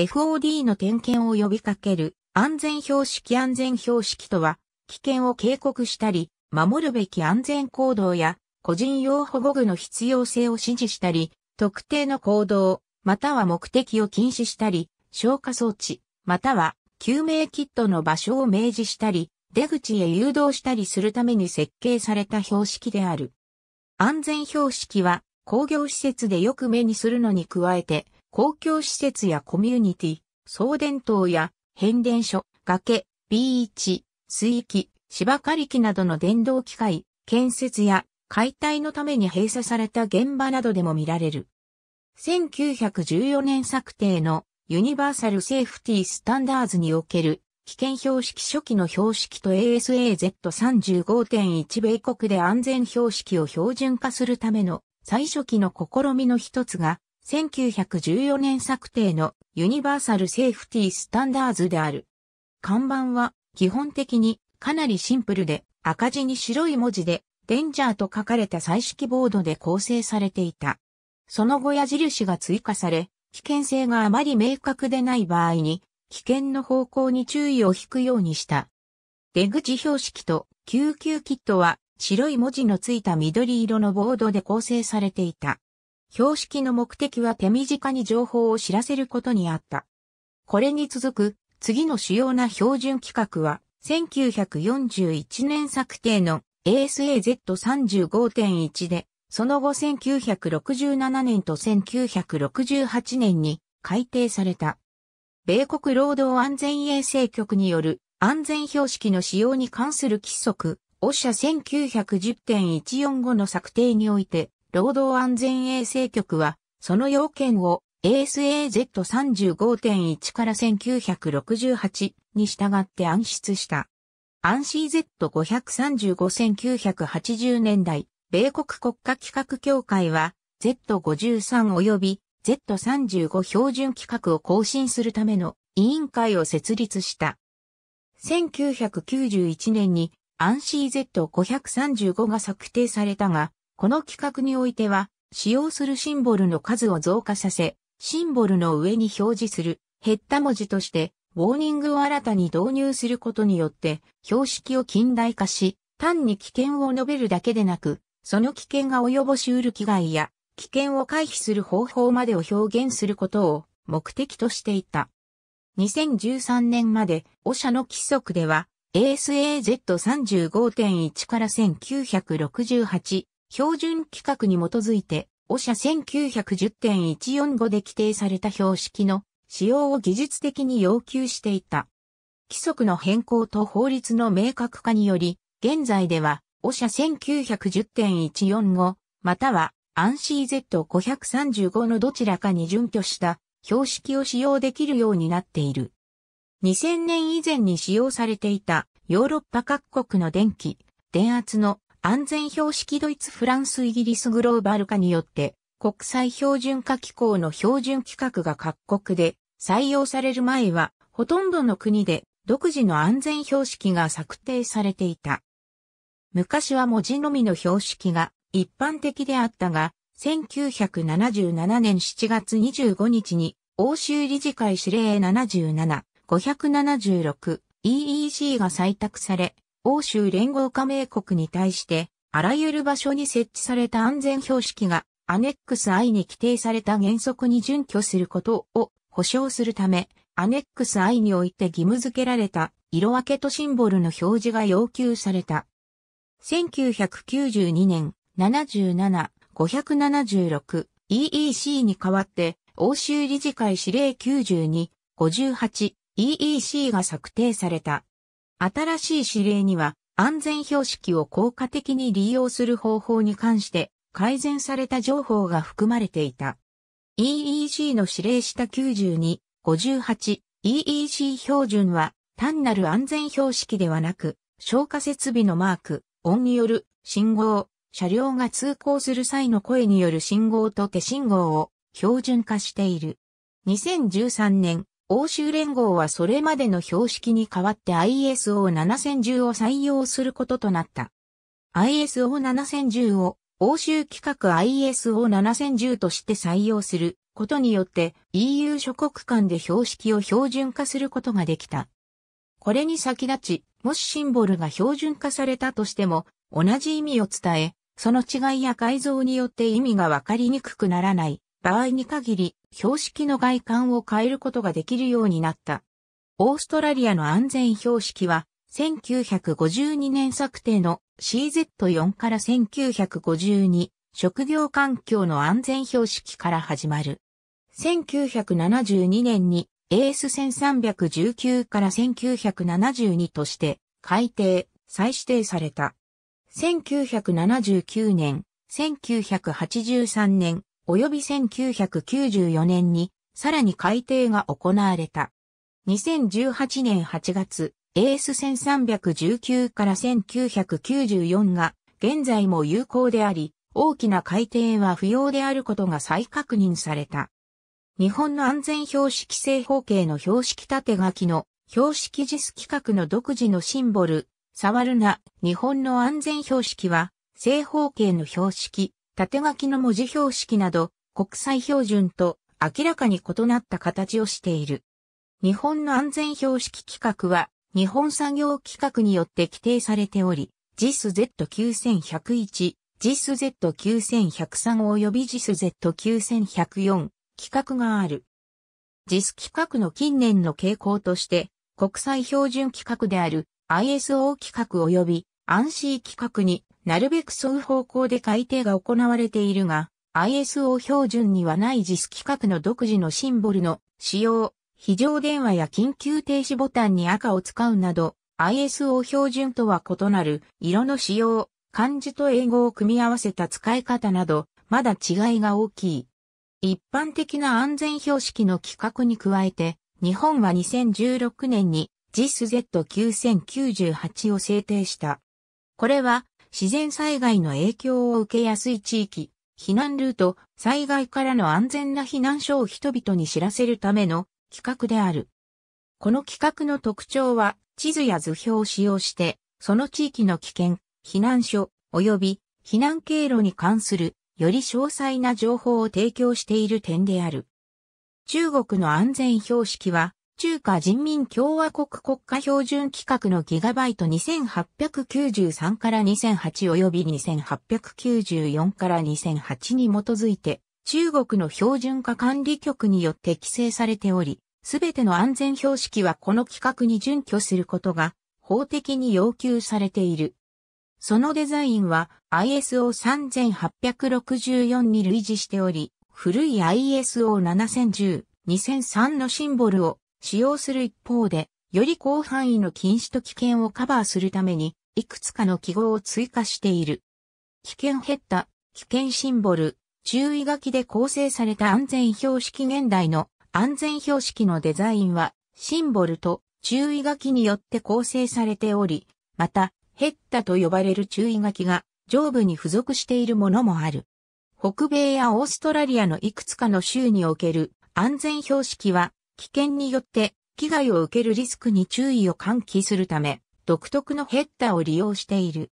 FOD の点検を呼びかける安全標識安全標識とは、危険を警告したり、守るべき安全行動や個人用保護具の必要性を指示したり、特定の行動、または目的を禁止したり、消火装置、または救命キットの場所を明示したり、出口へ誘導したりするために設計された標識である。安全標識は工業施設でよく目にするのに加えて、公共施設やコミュニティ、送電塔や変電所、崖、ビーチ、水域、芝刈り機などの電動機械、建設や解体のために閉鎖された現場などでも見られる。1914年策定のユニバーサルセーフティースタンダーズにおける危険標識初期の標識と ASAZ35.1 米国で安全標識を標準化するための最初期の試みの一つが1914年策定のユニバーサルセーフティースタンダーズである。看板は基本的にかなりシンプルで赤字に白い文字でデンジャーと書かれた彩色ボードで構成されていた。その後矢印が追加され、危険性があまり明確でない場合に、危険の方向に注意を引くようにした。出口標識と救急キットは白い文字のついた緑色のボードで構成されていた。標識の目的は手短に情報を知らせることにあった。これに続く次の主要な標準規格は1941年策定の ASAZ35.1 で、その後1967年と1968年に改定された。米国労働安全衛生局による安全標識の使用に関する規則、OSHA 1910.145の策定において、労働安全衛生局は、その要件を ASAZ35.1 から1968に従って暗出した。アンシー Z535-1980 年代、米国国家規格協会は Z53 及び Z35 標準規格を更新するための委員会を設立した。1991年にアンシー Z535 が策定されたが、この規格においては、使用するシンボルの数を増加させ、シンボルの上に表示する減った文字としてウォーニングを新たに導入することによって、標識を近代化し、単に危険を述べるだけでなく、その危険が及ぼし得る危害や、危険を回避する方法までを表現することを目的としていた。2013年まで、オ社の規則では、ASAZ35.1 から1968標準規格に基づいて、オ社1910.145で規定された標識の使用を技術的に要求していた。規則の変更と法律の明確化により、現在では、オシャ1910.145、または、アンシー Z535 のどちらかに準拠した標識を使用できるようになっている。2000年以前に使用されていたヨーロッパ各国の電気、電圧の安全標識ドイツ、フランス、イギリスグローバル化によって国際標準化機構の標準規格が各国で採用される前は、ほとんどの国で独自の安全標識が策定されていた。昔は文字のみの標識が一般的であったが、1977年7月25日に欧州理事会指令77、576 EEC が採択され、欧州連合加盟国に対して、あらゆる場所に設置された安全標識がアネックス I に規定された原則に準拠することを保証するため、アネックス I において義務付けられた色分けとシンボルの表示が要求された。1992年77、576 EEC に代わって欧州理事会指令92、58 EEC が策定された。新しい指令には安全標識を効果的に利用する方法に関して改善された情報が含まれていた。EEC の指令した92、58、EEC 標準は単なる安全標識ではなく、消火設備のマーク、音による信号、車両が通行する際の声による信号と手信号を標準化している。2013年、欧州連合はそれまでの標識に代わって ISO7010 を採用することとなった。ISO7010 を欧州規格 ISO7010 として採用することによって EU 諸国間で標識を標準化することができた。これに先立ち、もしシンボルが標準化されたとしても、同じ意味を伝え、その違いや改造によって意味がわかりにくくならない場合に限り、標識の外観を変えることができるようになった。オーストラリアの安全標識は、1952年策定の CZ4 から1952職業環境の安全標識から始まる。1972年に AS1319 から1972として改定、再指定された。1979年、1983年、及び1994年にさらに改定が行われた。2018年8月、AS1319 から1994が現在も有効であり、大きな改定は不要であることが再確認された。日本の安全標識正方形の標識縦書きの標識実規格の独自のシンボル、触るな、日本の安全標識は正方形の標識、縦書きの文字標識など国際標準と明らかに異なった形をしている。日本の安全標識規格は日本作業規格によって規定されており、JIS Z9101 JIS-Z9103 及び JIS-Z9104 規格がある。JIS 規格の近年の傾向として、国際標準規格である ISO 規格及び ANSI 規格になるべく沿う方向で改定が行われているが、ISO 標準にはない JIS 規格の独自のシンボルの使用、非常電話や緊急停止ボタンに赤を使うなど、ISO 標準とは異なる色の使用、漢字と英語を組み合わせた使い方など、まだ違いが大きい。一般的な安全標識の規格に加えて、日本は2016年に JIS-Z9098 を制定した。これは自然災害の影響を受けやすい地域、避難ルート、災害からの安全な避難所を人々に知らせるための規格である。この規格の特徴は地図や図表を使用して、その地域の危険、避難所及び避難経路に関するより詳細な情報を提供している点である。中国の安全標識は中華人民共和国国家標準規格のギガバイト2893から2008及び2894から2008に基づいて中国の標準化管理局によって規制されており、すべての安全標識はこの規格に準拠することが法的に要求されている。そのデザインは ISO3864 に類似しており、古い ISO7010、2003のシンボルを使用する一方で、より広範囲の禁止と危険をカバーするために、いくつかの記号を追加している。危険ヘッダ、危険シンボル、注意書きで構成された安全標識現代の安全標識のデザインは、シンボルと注意書きによって構成されており、また、ヘッダと呼ばれる注意書きが上部に付属しているものもある。北米やオーストラリアのいくつかの州における安全標識は危険によって危害を受けるリスクに注意を喚起するため独特のヘッダを利用している。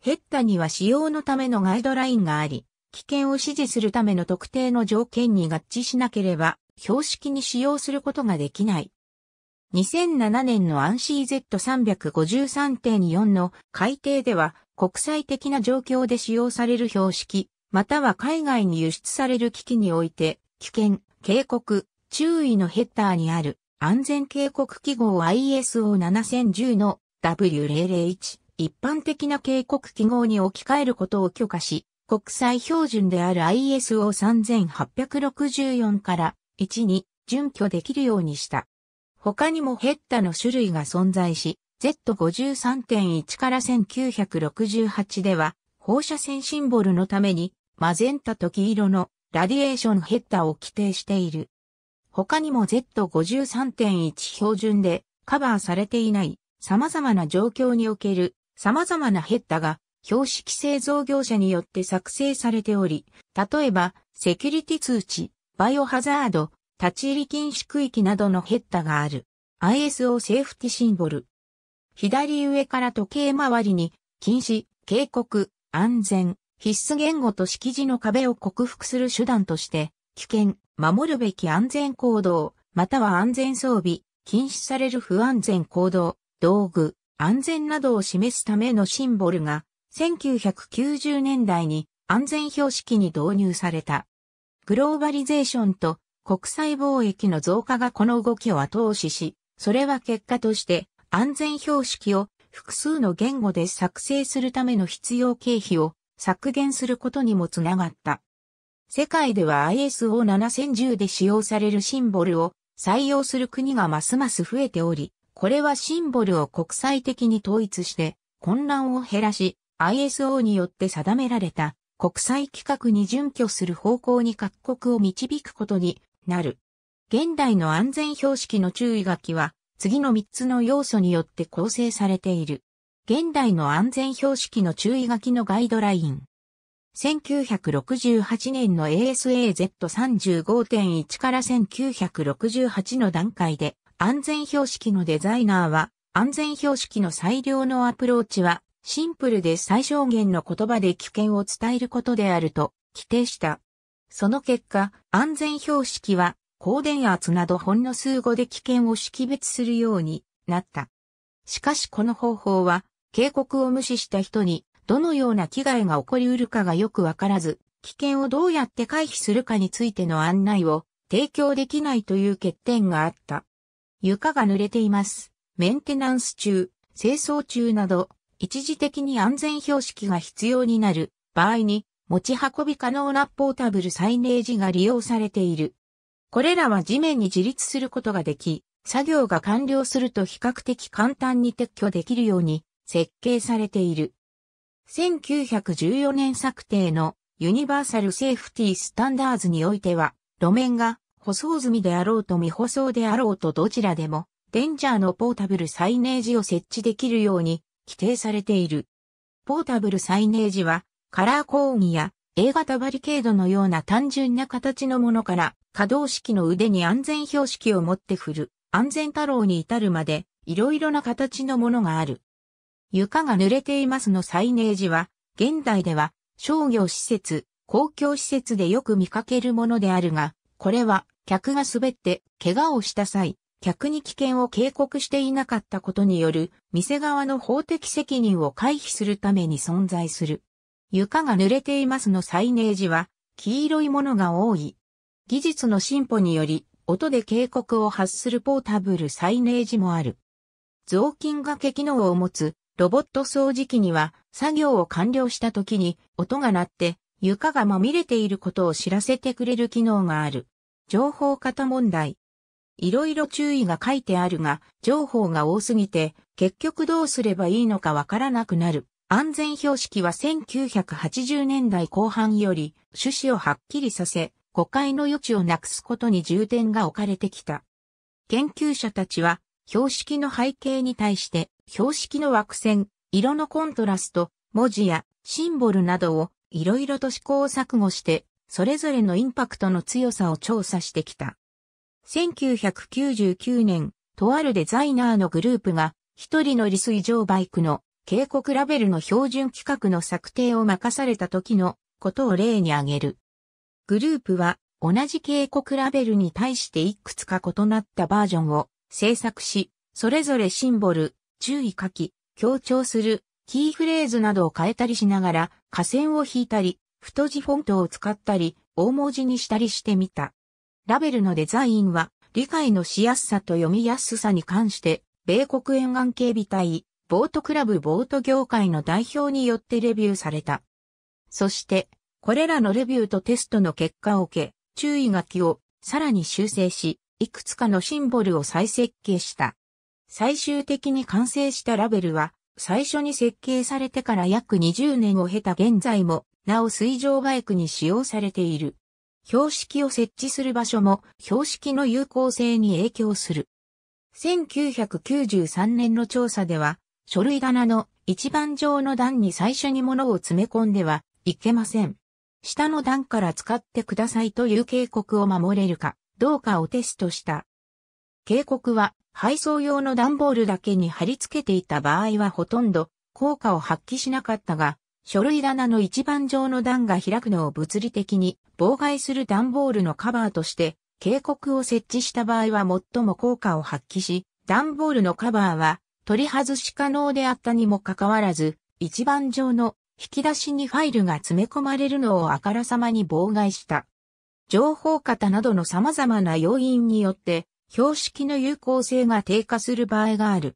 ヘッダには使用のためのガイドラインがあり、危険を指示するための特定の条件に合致しなければ標識に使用することができない。2007年の ANSI-Z353.4 の改定では国際的な状況で使用される標識、または海外に輸出される機器において、危険、警告、注意のヘッダーにある安全警告記号 ISO7010 の W001 一般的な警告記号に置き換えることを許可し、国際標準である ISO3864 から1に準拠できるようにした。他にもヘッダの種類が存在し、Z53.1 から1968では、放射線シンボルのために、マゼンタと黄色のラディエーションヘッダを規定している。他にも Z53.1 標準でカバーされていない様々な状況における様々なヘッダが標識製造業者によって作成されており、例えばセキュリティ通知、バイオハザード、立ち入り禁止区域などのヘッダがある。ISO セーフティシンボル。左上から時計回りに、禁止、警告、安全、必須言語と識字の壁を克服する手段として、危険、守るべき安全行動、または安全装備、禁止される不安全行動、道具、安全などを示すためのシンボルが、1990年代に安全標識に導入された。グローバリゼーションと国際貿易の増加がこの動きを後押しし、それは結果として安全標識を複数の言語で作成するための必要経費を削減することにもつながった。世界では ISO7010 で使用されるシンボルを採用する国がますます増えており、これはシンボルを国際的に統一して混乱を減らし、ISO によって定められた国際規格に準拠する方向に各国を導くことになる。現代の安全標識の注意書きは次の3つの要素によって構成されている。現代の安全標識の注意書きのガイドライン。1968年の ASAZ35.1 から1968の段階で安全標識のデザイナーは安全標識の最良のアプローチはシンプルで最小限の言葉で危険を伝えることであると規定した。その結果、安全標識は高電圧などほんの数語で危険を識別するようになった。しかしこの方法は警告を無視した人にどのような危害が起こりうるかがよくわからず、危険をどうやって回避するかについての案内を提供できないという欠点があった。床が濡れています。メンテナンス中、清掃中など一時的に安全標識が必要になる場合に持ち運び可能なポータブルサイネージが利用されている。これらは地面に自立することができ、作業が完了すると比較的簡単に撤去できるように設計されている。1914年策定のユニバーサルセーフティースタンダーズにおいては、路面が舗装済みであろうと未舗装であろうとどちらでも、デンジャーのポータブルサイネージを設置できるように規定されている。ポータブルサイネージは、カラーコーンや A 型バリケードのような単純な形のものから、可動式の腕に安全標識を持って振る、安全太郎に至るまで、いろいろな形のものがある。床が濡れていますのサイネージは、現代では商業施設、公共施設でよく見かけるものであるが、これは客が滑って怪我をした際、客に危険を警告していなかったことによる店側の法的責任を回避するために存在する。床が濡れていますのサイネージは黄色いものが多い。技術の進歩により音で警告を発するポータブルサイネージもある。雑巾掛け機能を持つロボット掃除機には作業を完了した時に音が鳴って床がまみれていることを知らせてくれる機能がある。情報型問題。いろいろ注意が書いてあるが、情報が多すぎて、結局どうすればいいのかわからなくなる。安全標識は1980年代後半より趣旨をはっきりさせ、誤解の余地をなくすことに重点が置かれてきた。研究者たちは、標識の背景に対して、標識の枠線、色のコントラスト、文字やシンボルなどをいろいろと試行錯誤して、それぞれのインパクトの強さを調査してきた。1999年、とあるデザイナーのグループが、一人の利水上バイクの警告ラベルの標準規格の策定を任された時のことを例に挙げる。グループは同じ警告ラベルに対していくつか異なったバージョンを制作し、それぞれシンボル、注意書き、強調する、キーフレーズなどを変えたりしながら、下線を引いたり、太字フォントを使ったり、大文字にしたりしてみた。ラベルのデザインは理解のしやすさと読みやすさに関して、米国沿岸警備隊、ボートクラブボート業界の代表によってレビューされた。そして、これらのレビューとテストの結果を受け、注意書きをさらに修正し、いくつかのシンボルを再設計した。最終的に完成したラベルは、最初に設計されてから約20年を経た現在も、なお水上バイクに使用されている。標識を設置する場所も標識の有効性に影響する。1993年の調査では、書類棚の一番上の段に最初に物を詰め込んではいけません。下の段から使ってくださいという警告を守れるかどうかをテストした。警告は配送用の段ボールだけに貼り付けていた場合はほとんど効果を発揮しなかったが、書類棚の一番上の段が開くのを物理的に妨害する段ボールのカバーとして警告を設置した場合は最も効果を発揮し、段ボールのカバーは取り外し可能であったにもかかわらず、一番上の引き出しにファイルが詰め込まれるのをあからさまに妨害した。情報型などの様々な要因によって、標識の有効性が低下する場合がある。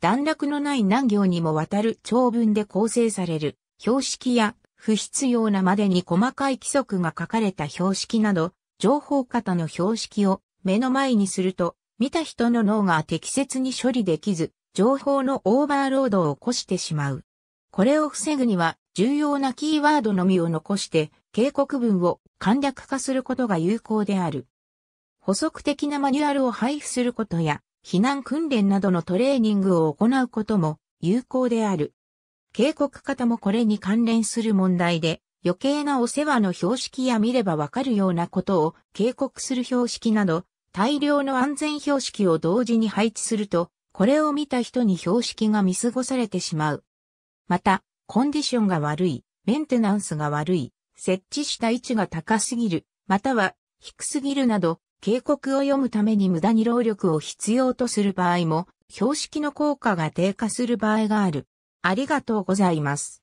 段落のない何行にもわたる長文で構成される標識や不必要なまでに細かい規則が書かれた標識など、情報型の標識を目の前にすると、見た人の脳が適切に処理できず、情報のオーバーロードを起こしてしまう。これを防ぐには、重要なキーワードのみを残して、警告文を簡略化することが有効である。補足的なマニュアルを配布することや、避難訓練などのトレーニングを行うことも有効である。警告方もこれに関連する問題で、余計なお世話の標識や見ればわかるようなことを警告する標識など、大量の安全標識を同時に配置すると、これを見た人に標識が見過ごされてしまう。また、コンディションが悪い、メンテナンスが悪い、設置した位置が高すぎる、または低すぎるなど、警告を読むために無駄に労力を必要とする場合も、標識の効果が低下する場合がある。ありがとうございます。